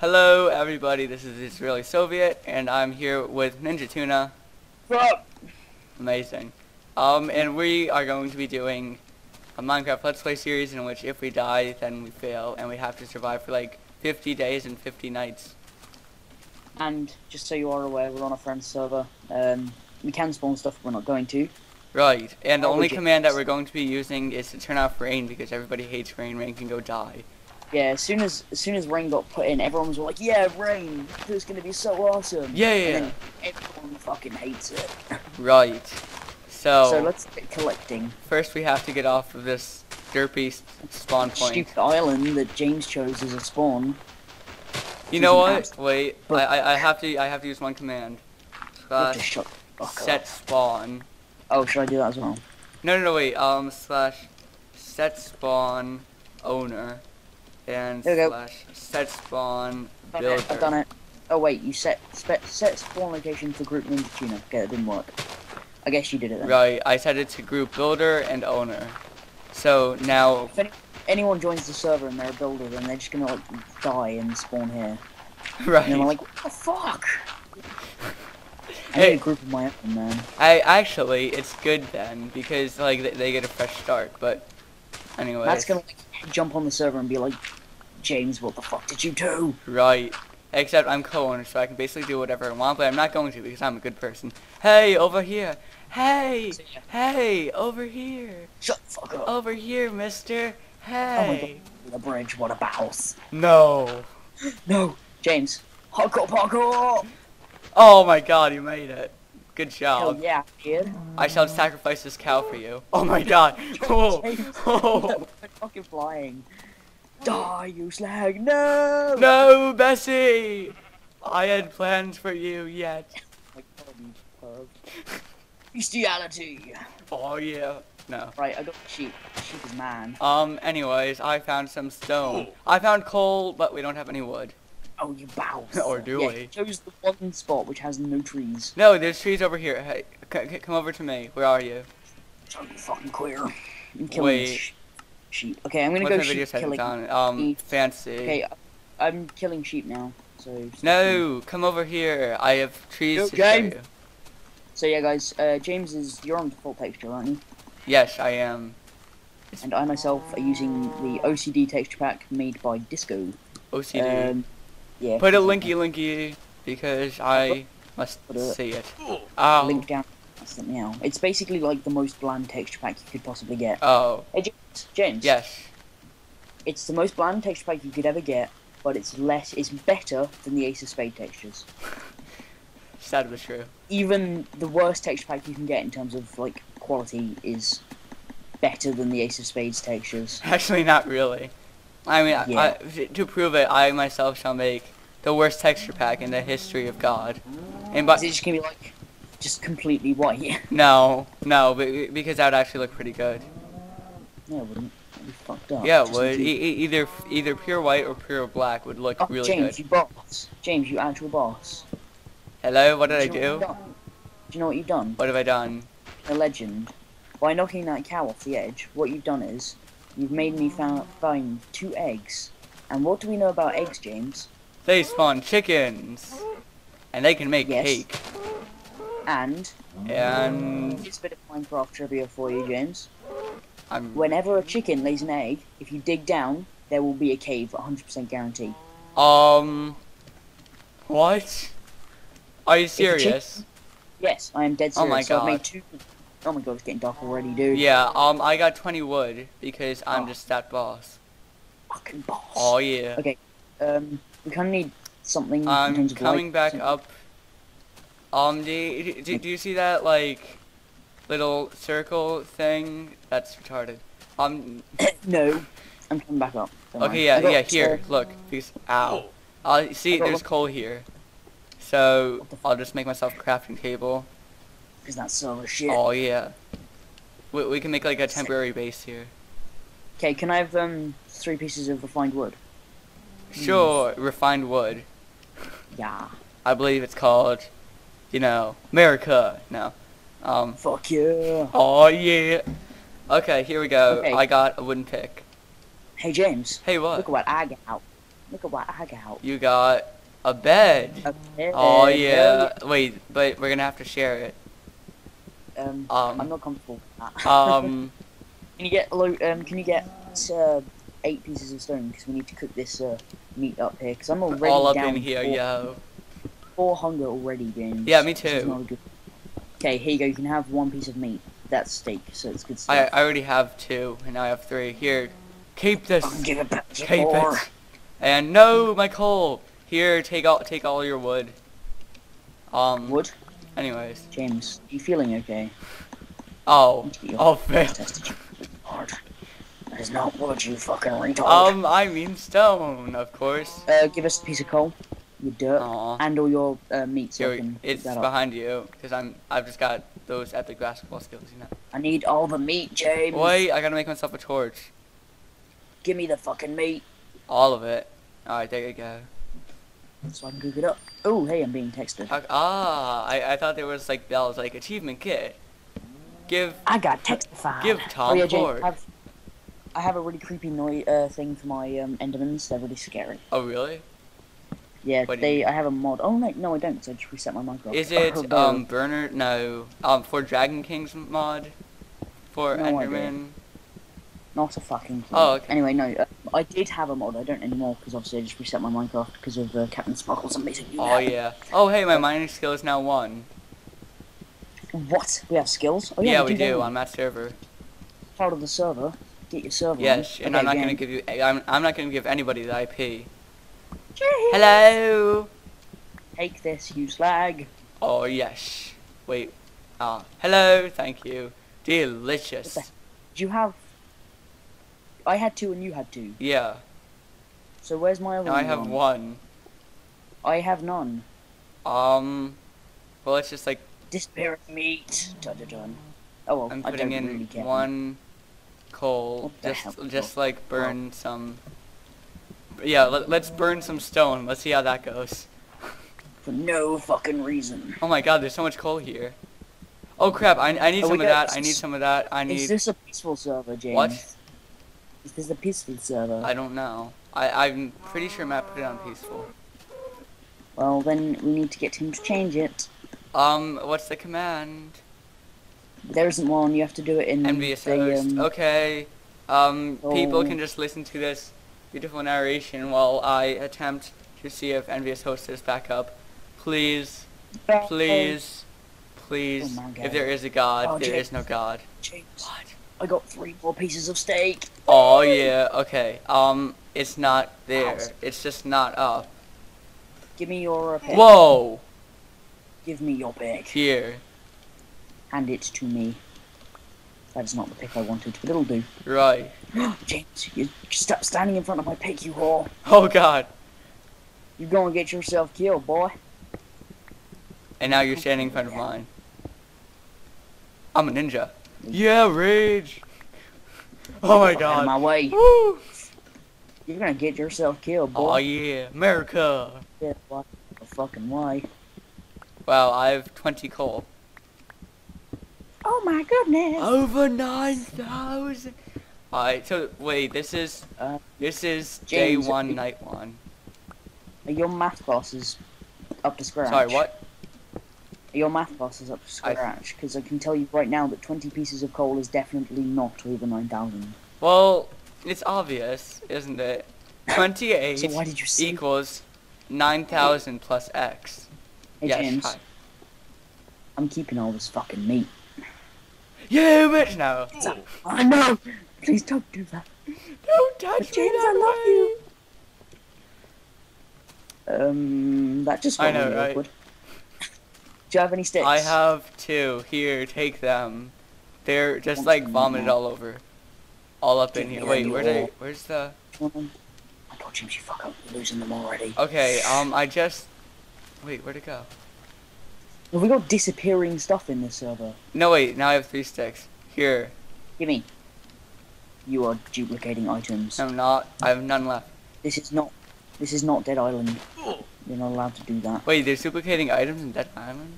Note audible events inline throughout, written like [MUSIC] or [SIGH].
Hello, everybody. This is Israeli Soviet, and I'm here with Ninja Tuna. Fuck. Amazing. Um, and we are going to be doing a Minecraft Let's Play series in which if we die, then we fail, and we have to survive for like 50 days and 50 nights. And just so you are aware, we're on a friend's server. Um, we can spawn stuff, but we're not going to. Right. And the only command that we're going to be using is to turn off rain because everybody hates rain. Rain can go die. Yeah, as soon as as soon as rain got put in, everyone was like, "Yeah, rain! It's gonna be so awesome." Yeah, yeah, And then everyone fucking hates it. [LAUGHS] Right. So, So let's get collecting. first we have to get off of this derpy spawn point. Stupid island that James chose as a spawn. You know what? Wait, I, I I have to I have to use one command. Slash shut set up. spawn. Oh, should I do that as well? No, no, no, wait. Um, slash set spawn owner and There we go. slash set spawn Done builder. it, I've done it. Oh wait, you set set spawn location for group ninja tuna. Okay, that didn't work. I guess you did it then. Right, I set it to group builder and owner. So now, If any, anyone joins the server and they're a builder, then they're just gonna like die and spawn here. Right. [LAUGHS] And we're like, what the fuck? I Hey. need a group of my own, man. I actually, it's good then because like they, they get a fresh start. But anyway, Matt's gonna like, jump on the server and be like, James, what the fuck did you do? right. Except I'm co-owner, so I can basically do whatever I want. But I'm not going to because I'm a good person. Hey, over here. Hey, hey, over here. Shut the fuck up. Over here, mister. Oh Hey. The bridge, what a bouse. no. [GASPS] No, James. Hardcore parkour! Oh my god, you made it. Good Hell job. yeah, kid. I shall sacrifice this cow for you. Oh my god. [LAUGHS] Oh. Oh. I'm [LAUGHS] fucking flying. Die, you slag! No! No, Bessie. I had plans for you yet. My God, you perv. Bestiality! Oh yeah. No. Right, I got sheep. Sheep is man. Um, anyways, I found some stone. I found coal, but we don't have any wood. Oh, you bouse. [LAUGHS] Or do yeah, we? he chose the one spot which has no trees. No, there's trees over here. Hey, c- c- come over to me. Where are you? So fucking queer. I'm killing Wait. sheep. Okay, I'm gonna What's go my video sheep killing. on? Um, sheep. fancy. Okay, I- I'm killing sheep now. So No, come over here. I have trees to show you. So yeah, guys, uh, James is you're on default texture, aren't you? Yes, I am. And I myself are using the OCD texture pack made by Disco. OCD. Um, yeah. Put a linky linky because I must it- see it. Oh. link down now. It's basically like the most bland texture pack you could possibly get. Oh. Hey James, James. Yes. It's the most bland texture pack you could ever get, but it's less. It's better than the Ace of Spade textures. [LAUGHS] Sad but true. Even the worst texture pack you can get in terms of like quality is better than the Ace of Spades textures. [LAUGHS] Actually, not really. I mean, Yeah. I, to prove it, I myself shall make the worst texture pack in the history of God. And Is but it just gonna be like just completely white? [LAUGHS] no, no, be- because that would actually look pretty good. no, it wouldn't. That'd be fucked up. Yeah, it would. E- either either pure white or pure black would look Oh, really James, good. James, you boss. James, you actual boss. Hello, what did I do? you've done? Do you know what you've done? What have I done? A legend. By knocking that cow off the edge, what you've done is you've made me find two eggs. And what do we know about eggs, James? They spawn chickens, and they can make Yes. cake. And And this bit of Minecraft trivia for you, James. I'm Whenever a chicken lays an egg, if you dig down, there will be a cave, 100% guarantee. um. What? Are you serious? Yes, I am dead serious. Oh my So I've God. made two. Oh my god, it's getting dark already, dude. Yeah. Um. I got 20 wood because I'm Oh. just that boss. Fucking boss. Oh yeah. Okay. Um, we kind of need something. I'm terms of coming light. back Some- up. Um, do you, do, do you see that like little circle thing? That's retarded. Um. [COUGHS] no, I'm coming back up. Don't worry. Okay. Yeah. Got, Yeah. Here. uh, Look. These. Ow. Uh. See. There's coal here. So What the f- I'll just make myself a crafting table. Because that's so shit. Oh yeah. We, we can make like a temporary base here. Okay, can I have um three pieces of refined wood? Sure. Refined wood. Yeah. I believe it's called, you know, America. No. Um. Fuck yeah. Oh yeah. Okay, here we go. Okay. I got a wooden pick. Hey James, Hey, what? look at what I got. Look at what I got. You got a bed. Okay. Oh uh, yeah. Wait, but we're gonna have to share it. Um, Um, I'm not comfortable with that. Um, [LAUGHS] can you get um, Can you get uh, eight pieces of stone? Because we need to cook this uh, meat up here. Because I'm already all up down in here, four, yo. four hunger already, James. Yeah, me too. not a good- Okay, here you go. You can have one piece of meat. That's steak, so it's good I stuff. I already have two, and now I have three. Here, keep this. Fucking give it back Keep more. it. And no, my coal. Here, take all take all your wood. Um. Wood, Anyways. James, you feeling okay? Oh. Need to get your Oh, fail. Hard. That is not wood, you fucking retard. Um, I mean stone, of course. Uh, give us a piece of coal, your dirt, Aw. and all your uh, meat so I Here, can it's behind you, because I'm I've just got those epic basketball skills, you know. I need all the meat, James. Wait, I gotta make myself a torch. Give me the fucking meat All of it. Alright, there you go. So I can cook it up. Oh, hey, I'm being texted. Ah, Ah, I, I thought there was like bells, like achievement kit. Give I got textified. give Oh Tom yeah, James, Ford. I have, I have a really creepy noise uh, thing for my um, Endermans. They're really scary. Oh really? Yeah, What they. I have a mod. Oh no, no, I don't. So I just reset my Minecraft. Is [LAUGHS] Oh, it no. um Burner? No. Um for Dragon King's mod? For No idea. Enderman? Not a fucking clue. Oh, okay. Anyway, no, uh, I did have a mod. I don't anymore because obviously I just reset my Minecraft because of uh, CaptainSparklez amazing. Oh yeah. Oh hey, my mining skill is now one. What? We have skills? Oh, yeah, we don't do on that server. Part of the server. Get your server. Yes, on. and Okay, I'm not gonna give you. I'm I'm not gonna give anybody the IP. Hello. Take this, you slag. Oh yes. Wait. Ah. Hello. Thank you. Delicious. Do you have? I had two and you had two. Yeah. So where's my other Now I have one. I have none. Um. Well, it's just like Disappearing meat. Dun, dun, dun. Oh well, I'm putting in really one coal, just hell? just like burn some. Yeah, let, let's burn some stone. Let's see how that goes. For no fucking reason. Oh my God, there's so much coal here. Oh crap! I, I need Oh, some of that. I need some of that. I need... Is this a peaceful server, James? What? Is this a peaceful server? I don't know. I I'm pretty sure Matt put it on peaceful. Well, then we need to get him to change it. Um, what's the command? There isn't one. You have to do it in Envious the, host. um, Okay. Um, people oh. can just listen to this beautiful narration while I attempt to see if Envious host is back up. Please, please, please. Oh if there is a god, Oh, there Jake. is no god. James, What? I got three more pieces of steak. Oh yeah. Okay. Um, it's not there. House. It's just not up. Give me your uh, pick. Whoa. Give me your pick. Here. Hand it to me. That is not the pick I wanted, but it'll do. Right. [GASPS] James, you stop standing in front of my pick, you whore. Oh god. You're gonna get yourself killed, boy. And now you're standing in front of mine. I'm a ninja. Yeah, rage. Oh my Get out of god. my way. Woo. You're gonna get yourself killed, boy. Oh yeah, America. Yeah, what the fucking why? Wow, I have 20 coal. Oh my goodness. Over 9,000. Alright, so wait, this is Uh, this is day one, night one. Your math class is up to scratch. Sorry, what? Your math class is up to scratch because I can tell you right now that 20 pieces of coal is definitely not over 9,000. Well, it's obvious, isn't it? 28 So why did you say? equals 9,000 plus X. Hey yes, James, hi. I'm keeping all this fucking meat. You bitch No. I know. Please don't do that. Don't touch But me James, that I love way. you. Um, that just got I know, really right? awkward. Do you have any sticks? I have two. Here, take them. They're just like vomited more? all over. All up in here. Wait, where they more. where's the Um, my God, James, you fuck up. You're losing them already. Okay, um I just Wait, where'd it go? Have we got disappearing stuff in this server? No wait, now I have three sticks. Here. Give me. You are duplicating items. I'm not I have none left. This is not. This is not Dead Island. You're not allowed to do that. Wait, there's duplicating items in Dead Island?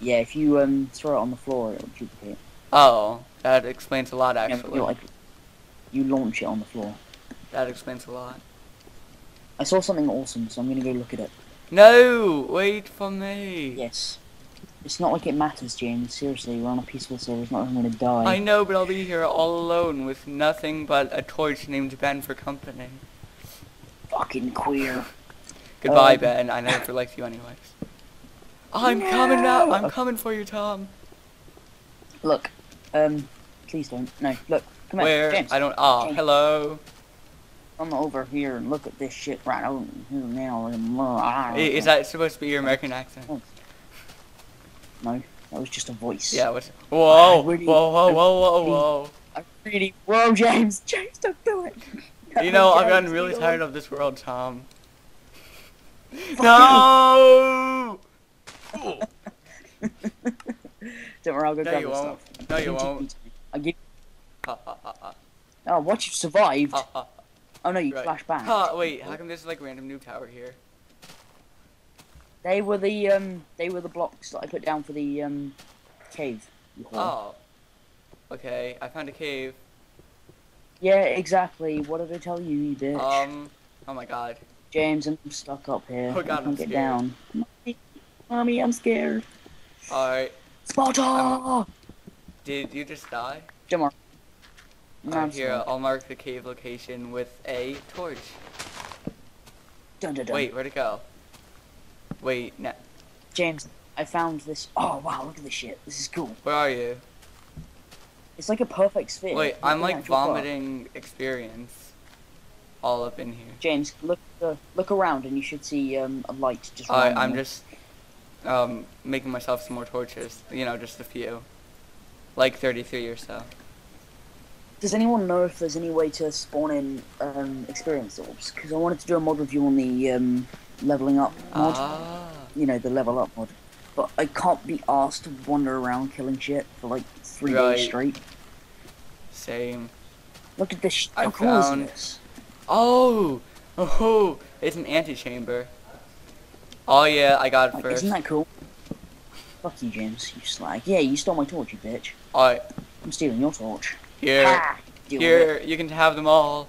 Yeah, if you um throw it on the floor, it'll duplicate. Oh, that explains a lot actually. you like, you launch it on the floor. That explains a lot. I saw something awesome, so I'm gonna go look at it. No, wait for me. Yes. It's not like it matters, James. Seriously, we're on a peaceful server. It's not like I'm gonna die. I know, but I'll be here all alone with nothing but a torch named Ben for company. Fucking queer. Goodbye, Um, Ben. I never liked you anyways. [LAUGHS] I'm coming now. I'm coming for you, Tom. Look, um, please don't. No, look, come Where? here, James. I don't. Ah, James. hello. Come over here and look at this shit right over here now. Is that supposed to be your American accent? No, that was just a voice. Yeah. What's? Whoa! Really- Whoa! Whoa! Whoa! Whoa! Whoa! I really. Whoa, James! James, don't do it! You know, [LAUGHS] I've gotten really tired of this world, Tom. [LAUGHS] No! Don't worry, I'll go No, grab you won't. stuff. No, you Give it to won't. I give. Ha, ha, ha, ha, Oh, what? You survived? ha, ha. oh no, you Right. flashed back. Ha, wait, how come there's like random new tower here? They were the um, they were the blocks that I put down for the um, cave. Oh. Okay, I found a cave. Yeah, exactly. What did I tell you, you bitch? Um, oh my god. James, I'm stuck up here. Oh, God, I can't I'm get scared. down. Mommy, Mommy, I'm scared. Alright, Sparta! did you just die? Don't. No, I'm here. I'll mark the cave location with a torch. Dun, dun, dun. Wait, where'd it go? Wait, no, James, I found this. Oh wow, look at this shit. This is cool. where are you? It's like a perfect sphere. Wait, I'm like vomiting experience all up in here. James, look uh, look around and you should see um, a light just. I'm there. just um making myself some more torches. You know, just a few. Like 33 or so. Does anyone know if there's any way to spawn in um, experience orbs? Because I wanted to do a mod review on the um, leveling up mod. Ah. You know, the level up mod. But I can't be asked to wander around killing shit for like three Right. days straight. Same. Look at this. Sh- I How cool is found- this? Oh! Oh! It's an antechamber. Oh yeah, I got it Like, first. isn't that cool? Fuck you, James. You slag. Yeah, you stole my torch, you bitch. Alright, I'm stealing your torch. here. Ha! Deal with it. Here, you can have them all.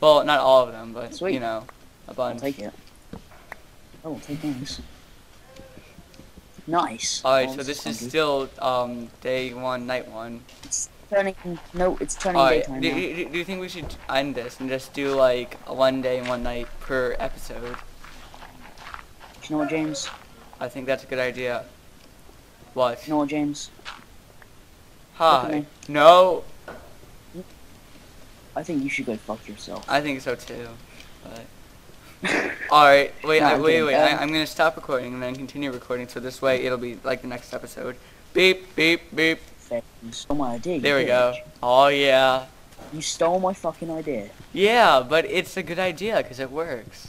Well, not all of them, but Sweet. you know, a I'll bunch. take it. I will take those. Nice. Alright, Oh, so this is still um day one, night one. It's turning. No, it's turning Alright, daytime do, now. do, do you think we should end this and just do like a one day and one night per episode? You know what, James? I think that's a good idea. What? You know what, James? Hi. No, I think you should go fuck yourself. I think so too. But [LAUGHS] alright, wait, No, I, wait, wait. I, I'm gonna stop recording and then continue recording. So this way it'll be like the next episode. Beep, beep, beep. You stole my idea. There we go. Oh yeah. You stole my fucking idea. Yeah, but it's a good idea because it works.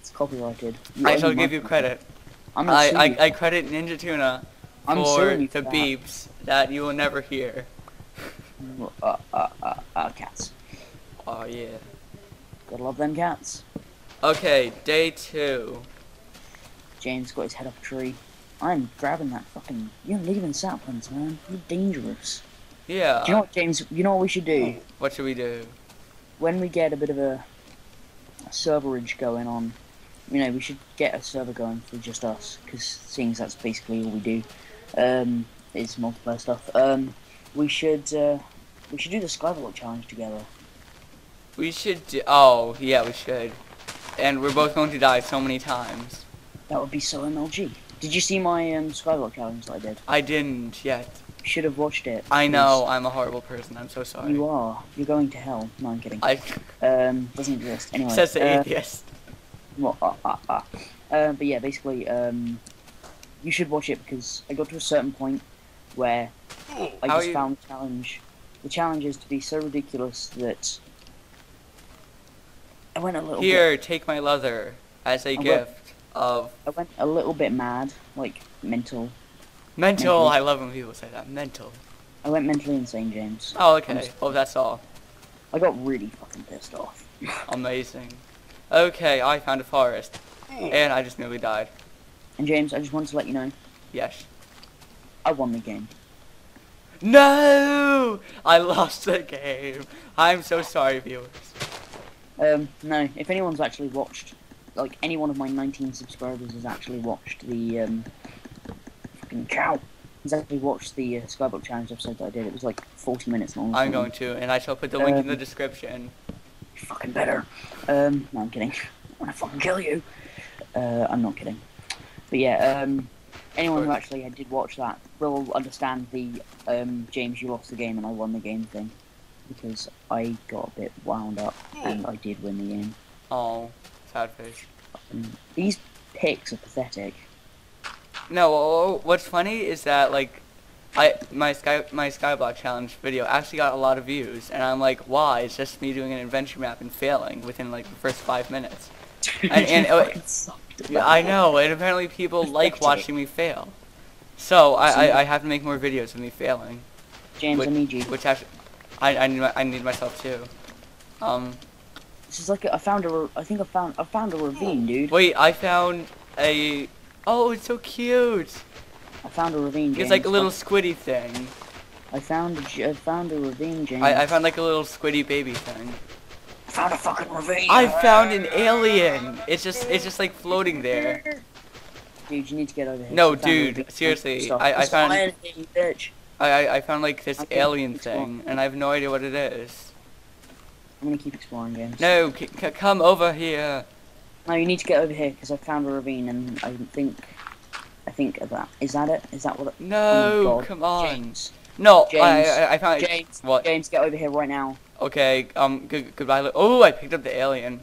It's copyrighted. You I shall give you credit. I'm I. I, I credit Ninja Tuna I'm for the for that. beeps that you will never hear. [LAUGHS] Uh, uh, uh, uh, cats. Oh yeah. Gotta love them cats. Okay, day two. James got his head up a tree. I'm grabbing that fucking. You're leaving saplings, man. You're dangerous. Yeah. Do you know what, James? You know what we should do? What should we do? When we get a bit of a, a serverage going on, you know, we should get a server going for just us, because seeing as that's basically all we do, um, is multiplayer stuff. Um, we should uh, we should do the Skyblock challenge together. We should do. Oh yeah, we should. And we're both going to die so many times. That would be so MLG. Did you see my um, Skyblock challenge that I did? I didn't yet. You should have watched it. I know I'm a horrible person. I'm so sorry. You are. You're going to hell. No, I'm kidding. I Um, doesn't exist. Anyway. says the uh, atheist. Well, uh, uh. Uh, but yeah, basically, um, you should watch it because I got to a certain point where I How just found the challenge. The challenge is to be so ridiculous that I went a little bit. Here, take my leather as a will. gift of I went a little bit mad, like mental. mental. I love when people say that. Mental. I went mentally insane, James. Oh, okay. Oh, that's all. I got really fucking pissed off. [LAUGHS] Amazing. Okay, I found a forest. And I just nearly died. And James, I just wanted to let you know, Yes. I won the game. No! I lost the game. I'm so sorry, viewers. Um, no, if anyone's actually watched, like any one of my 19 subscribers has actually watched the um, fucking cow, has actually watched the uh, Skyblock Challenge episode that I did. It was like 40 minutes long. I'm going to, and I shall put the link in the Um, description. Fucking better. Um, no, I'm kidding. [LAUGHS] I'm gonna fucking kill you. Uh, I'm not kidding. But yeah, um, anyone who actually did watch that will understand the um, James, you lost the game and I won the game thing. Because I got a bit wound up and I did win the game. Oh, sad face. These picks are pathetic. No, wh- wh- what's funny is that like, I my sky my skyblock challenge video actually got a lot of views, and I'm like, why? It's just me doing an adventure map and failing within like the first five minutes. And- and, You fucking sucked at Yeah. I know, and apparently people like watching me fail. So I, I, I have to make more videos of me failing, James, which, I need you. which actually, I, I need my, I need myself too. Um, This is like a, I found a. I think I found I found a ravine, dude. wait, I found a. Oh, it's so cute. I found a ravine. James. It's like a little squiddy thing. I found a, I found a ravine, James. I, I found like a little squiddy baby thing. I found a fucking ravine. I found an alien. It's just it's just like floating there. Dude, you need to get over here. No, dude, seriously, I- I found- iron, you bitch. I I, I found like this alien thing, and I have no idea what it is. I'm gonna keep exploring games. No, come over here. No, you need to get over here because I found a ravine and I think, I think of that. Is that it? Is that what? It, No, oh come on. James, No, I, James, I, I found James, What? James, get over here right now. Okay, um, good, goodbye. Oh, I picked up the alien.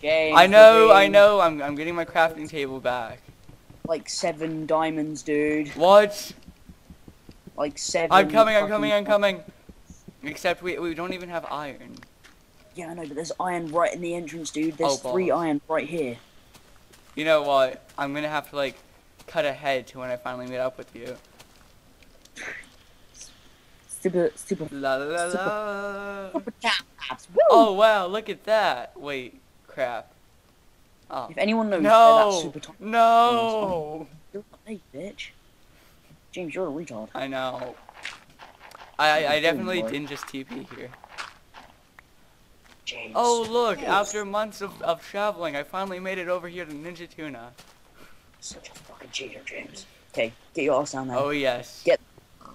James. I know, I know. I'm, I'm getting my crafting table back. Like seven diamonds, dude. What? Like seven. I'm coming. I'm coming. I'm coming. Except we we don't even have iron. Yeah, I know, but there's iron right in the entrance, dude. There's Oh, three iron right here. You know what? I'm gonna have to like cut ahead to when I finally meet up with you. Super, super, La la la la. super taps. Woo! Oh wow! Look at that. Wait, crap. Oh. If anyone knows where that super top, No. you're not me, bitch. James, you're a retard. I know. I I, I definitely didn't just TP here. James. Oh look! James. After months of, of traveling, I finally made it over here to Ninja Tuna. Such a fucking cheater, James. Okay, get your ass down there. Oh yes. Get-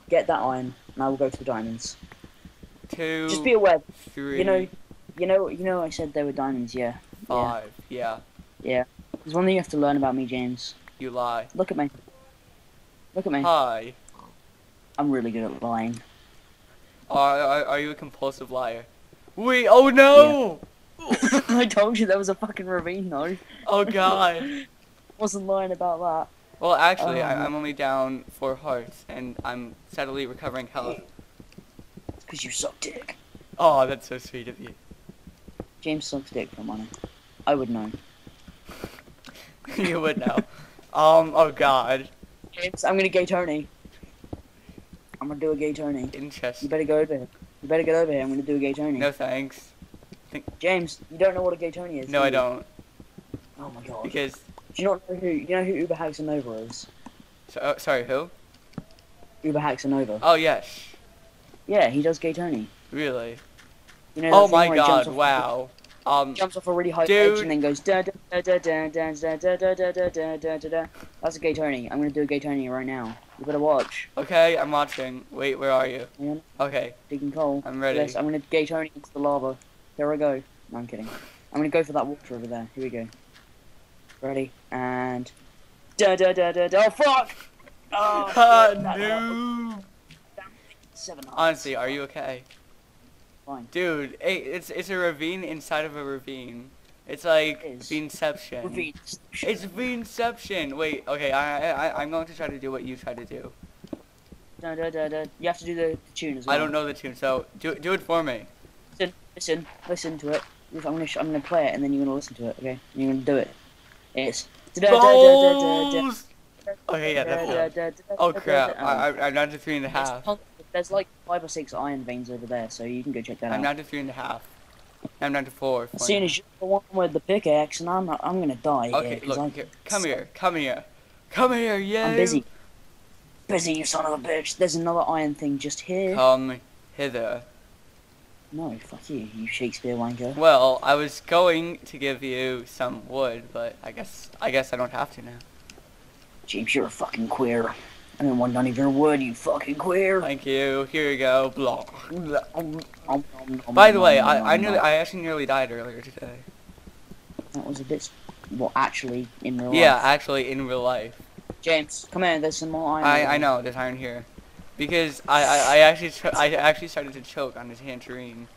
Get that iron, and I will go to the diamonds. Two. Just be aware. three. You know, you know, you know. I said there were diamonds. Yeah. Five. Yeah. Yeah. There's one thing you have to learn about me, James. You lie. Look at me. Look at me. Hi. I'm really good at lying. Are, are are you a compulsive liar? Wait. Oh no. [LAUGHS] I told you there was a fucking ravine, though. Oh god. [LAUGHS] Wasn't lying about that. Well, actually, Oh, I. I'm only down four hearts, and I'm steadily recovering health. It's because you suck dick. Oh, that's so sweet of you. James sucks dick for money. I would know. [LAUGHS] you would know. Um. Oh God. James, I'm gonna gay Tony. I'm gonna do a gay Tony. Interesting. You better go over here. You better get over here. I'm gonna do a gay Tony. No thanks. James, you don't know what a gay Tony is. No, do I don't. Oh my god. Because. Do you not know who? You know who UberHaxorNova is? So, oh, sorry. Who? UberHaxorNova. Oh yes. Yeah, he does gay Tony. Really. You know. Oh my where he jumps God. Wow. Um. Jumps off a really high Dude. edge and then goes da da da da da da da da da da da da da. That's a gay Tony. I'm gonna do a gay Tony right now. You better watch. Okay. I'm watching. Wait. Where are you? Yeah. Okay. Digging coal. I'm ready. Yes, I'm gonna gay Tony into the lava. Here I go. No, I'm kidding. I'm gonna go for that water over there. Here we go. Ready and da da da da da. Oh fuck! Oh, [LAUGHS] Ah, shit, that hurt. no. Seven. Honestly, are you okay? Fine. Dude, hey, it's it's a ravine inside of a ravine. It's like It. Ravine. It's Veinception. Wait, okay, I, I I'm going to try to do what you try to do. Da, da, da, da. You have to do the, tune as well. I don't know the tune, so do do it for me. Listen, listen, listen to it. I'm gonna I'm gonna play it and then you're gonna listen to it. Okay? And you're gonna do it. It's. Balls! Okay, yeah, that's it. Oh crap! I, I'm down to three and a half. There's like five or six iron veins over there, so you can go check that out. I'm down to three and a half. I'm down to four. As soon as you're the one with the pickaxe, and I'm I'm gonna die here. Okay, 'cause look, I'm, here, come here, come here, come here, yeah. I'm busy. Busy, you son of a bitch. There's another iron thing just here. Come hither. No, fuck you, you Shakespeare wanker. Well, I was going to give you some wood, but I guess I guess I don't have to now. James, you're a fucking queer. I didn't want none of your wood, you fucking queer. Thank you. Here you go. Blah. By the way, I, I nearly I actually nearly died earlier today. That was a bit... Well, actually, in real Yeah, life. actually in real life. James, come here, there's some more iron. I I know there's iron here, because I I, I actually I actually started to choke on a tangerine.